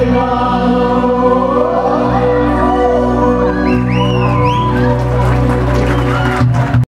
Amen.